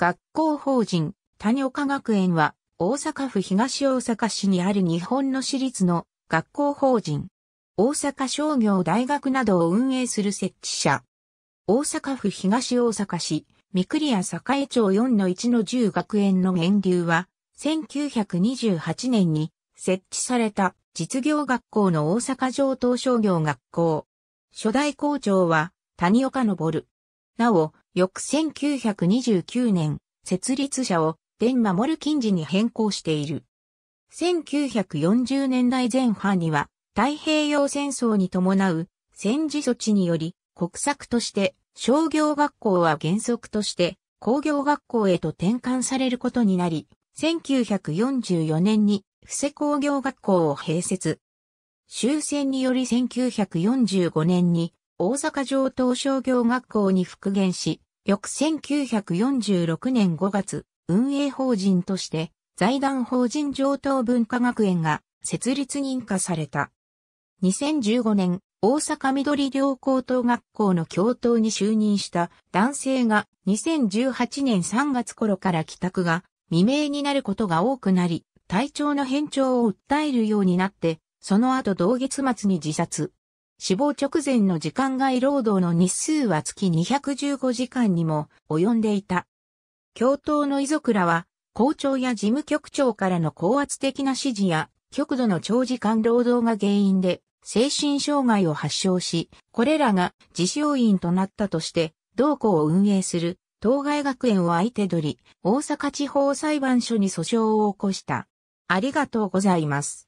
学校法人谷岡学園は大阪府東大阪市にある日本の私立の学校法人大阪商業大学などを運営する設置者。大阪府東大阪市三栗屋栄町4-1の10学園の源流は1928年に設置された実業学校の大阪城東商業学校。初代校長は谷岡昇。なお、翌1929年、設立者を伝守金次に変更している。1940年代前半には太平洋戦争に伴う戦時措置により国策として商業学校は原則として工業学校へと転換されることになり、1944年に布施工業学校を併設。終戦により1945年に大阪城東商業学校に復元し、翌1946年5月、運営法人として財団法人上東文化学園が設立認可された。2015年、大阪緑両高等学校の教頭に就任した男性が2018年3月頃から帰宅が未明になることが多くなり、体調の変調を訴えるようになって、その後同月末に自殺。死亡直前の時間外労働の日数は月215時間にも及んでいた。教頭の遺族らは、校長や事務局長からの高圧的な指示や、極度の長時間労働が原因で、精神障害を発症し、これらが自死要因となったとして、同校を運営する東海学園を相手取り、大阪地方裁判所に訴訟を起こした。ありがとうございます。